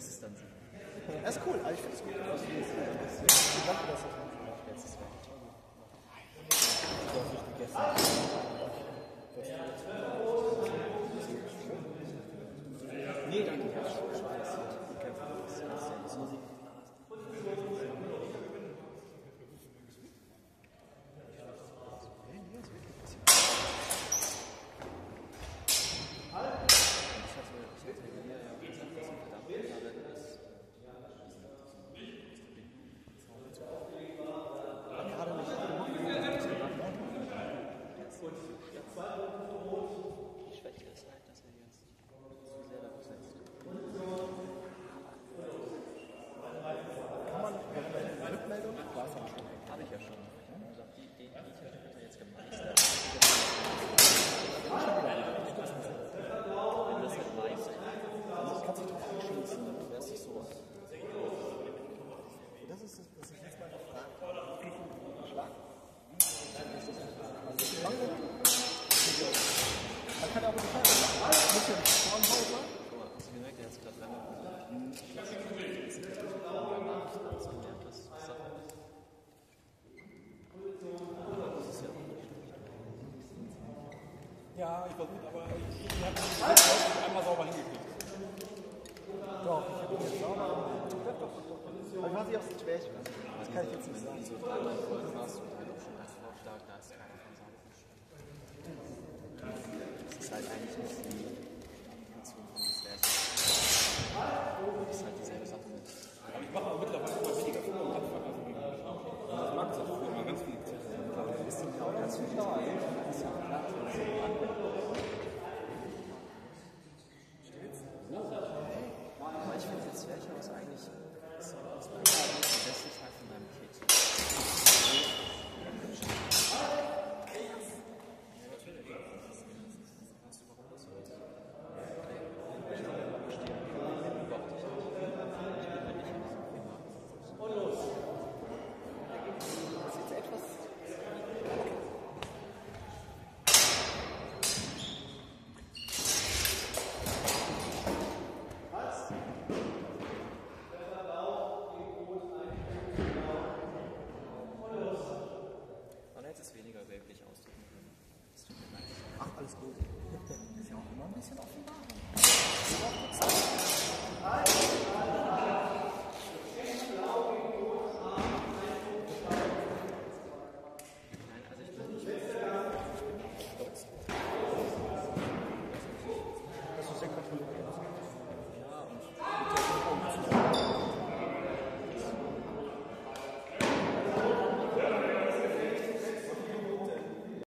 wirst es dann so. Das ist cool, also ich finde es gut. Ich dachte, dass ich das man gemacht jetzt ist. Ich habe glaube, ich gegessen. Nee, danke. Ja, ich versuche, aber ich, ich habe einmal sauber hingekriegt. Doch, ich habe es sauber Aber ich weiß nicht, ob es schwer. Das kann ich jetzt nicht sagen. So drei Folgen warst du auch schon ganz stark, da ist keiner von Das ist halt eigentlich nicht Jesus. essaie d'en.